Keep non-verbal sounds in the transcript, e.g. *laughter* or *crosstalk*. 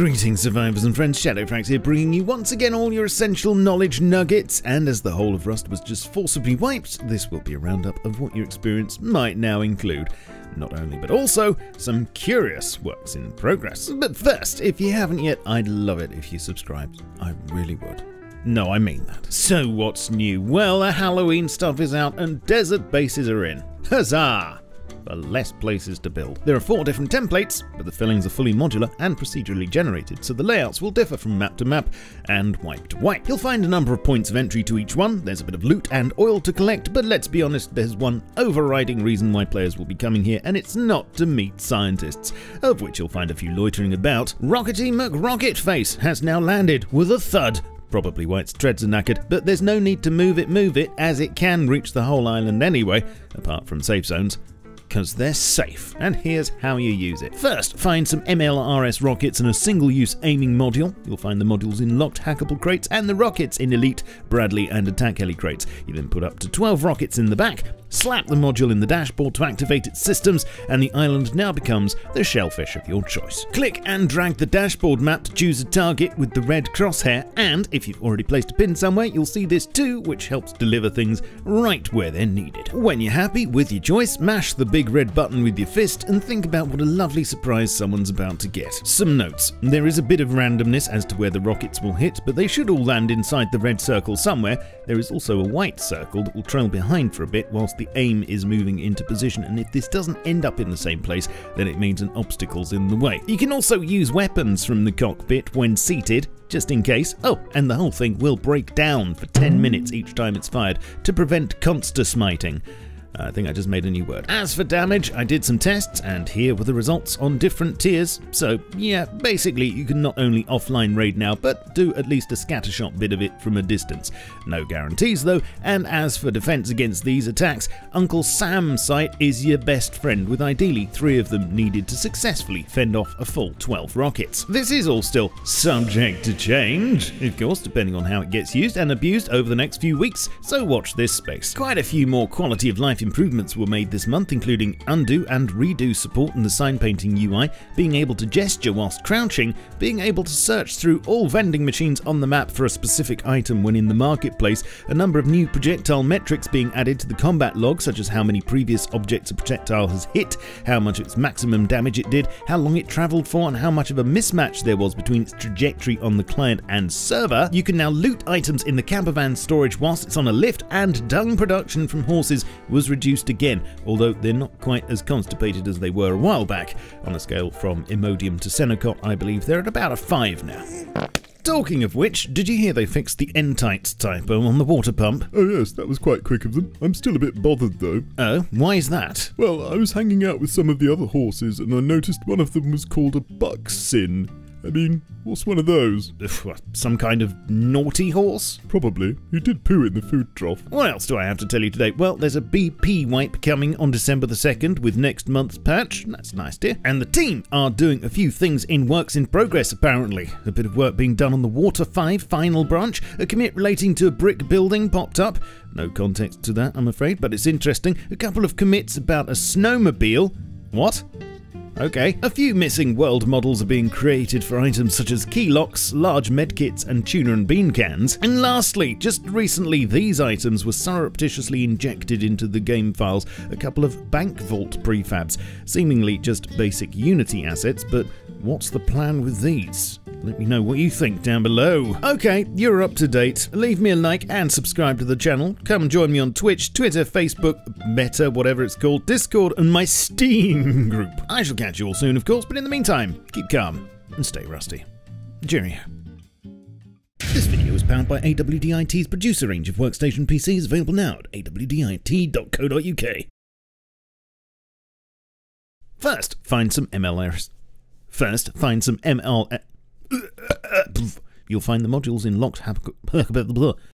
Greetings, survivors and friends. Shadowfrax here, bringing you once again all your essential knowledge nuggets. And as the whole of Rust was just forcibly wiped, this will be a roundup of what your experience might now include. Not only, but also some curious works in progress. But first, if you haven't yet, I'd love it if you subscribed. I really would. No, I mean that. So, what's new? Well, the Halloween stuff is out and desert bases are in. Huzzah! For less places to build. There are four different templates, but the fillings are fully modular and procedurally generated, so the layouts will differ from map to map and wipe to wipe. You'll find a number of points of entry to each one, there's a bit of loot and oil to collect, but let's be honest, there's one overriding reason why players will be coming here, and it's not to meet scientists, of which you'll find a few loitering about. Rockety McRocketface has now landed with a thud Probably why its treads are knackered, but there's no need to move it, move it, as it can reach the whole island anyway, apart from safe zones because they're safe. And here's how you use it. First, find some MLRS rockets and a single-use aiming module. You'll find the modules in locked hackable crates and the rockets in Elite, Bradley and Attack Heli crates. You then put up to 12 rockets in the back, slap the module in the dashboard to activate its systems, and the island now becomes the shellfish of your choice. Click and drag the dashboard map to choose a target with the red crosshair, and if you've already placed a pin somewhere, you'll see this too, which helps deliver things right where they're needed. When you're happy with your choice, mash the big red button with your fist and think about what a lovely surprise someone's about to get. Some notes. There is a bit of randomness as to where the rockets will hit, but they should all land inside the red circle somewhere. There is also a white circle that will trail behind for a bit whilst the aim is moving into position, and if this doesn't end up in the same place, then it means an obstacle's in the way. You can also use weapons from the cockpit when seated, just in case. Oh, and the whole thing will break down for 10 minutes each time it's fired to prevent consta smiting. I think I just made a new word. As for damage, I did some tests, and here were the results on different tiers. So, yeah, basically, you can not only offline raid now, but do at least a scattershot bit of it from a distance. No guarantees, though, and as for defense against these attacks, Uncle Sam's site is your best friend, with ideally three of them needed to successfully fend off a full 12 rockets. This is all still subject to change, of course, depending on how it gets used and abused over the next few weeks, so watch this space. Quite a few more quality of life improvements were made this month, including undo and redo support in the sign painting UI, being able to gesture whilst crouching, being able to search through all vending machines on the map for a specific item when in the marketplace, a number of new projectile metrics being added to the combat log, such as how many previous objects a projectile has hit, how much its maximum damage it did, how long it travelled for, and how much of a mismatch there was between its trajectory on the client and server. You can now loot items in the campervan storage whilst it's on a lift, and dung production from horses was reduced again, although they're not quite as constipated as they were a while back. On a scale from Imodium to Senokot, I believe they're at about a 5 now. Talking of which, did you hear they fixed the Entites typo on the water pump? Oh yes, that was quite quick of them. I'm still a bit bothered though. Oh, why is that? Well, I was hanging out with some of the other horses and I noticed one of them was called a bucksin. I mean, what's one of those? *laughs* Some kind of naughty horse? Probably. He did poo in the food trough. What else do I have to tell you today? Well, there's a BP wipe coming on December the 2nd with next month's patch. That's nice, dear. And the team are doing a few things in works in progress, apparently. A bit of work being done on the Water 5 final branch. A commit relating to a brick building popped up. No context to that, I'm afraid, but it's interesting. A couple of commits about a snowmobile. What? Okay. A few missing world models are being created for items such as key locks, large medkits, and tuna and bean cans. And lastly, just recently, these items were surreptitiously injected into the game files, a couple of Bank Vault prefabs, seemingly just basic Unity assets, but what's the plan with these? Let me know what you think down below. Okay, you're up to date. Leave me a like and subscribe to the channel. Come join me on Twitch, Twitter, Facebook, Meta, whatever it's called, Discord, and my Steam *laughs* group. I shall catch you all soon, of course, but in the meantime, keep calm and stay rusty. Cheerio. This video is powered by AWDIT's producer range of workstation PCs available now at awdit.co.uk. First, find some MLRS. First, find some ML. You'll find the modules in locked *laughs*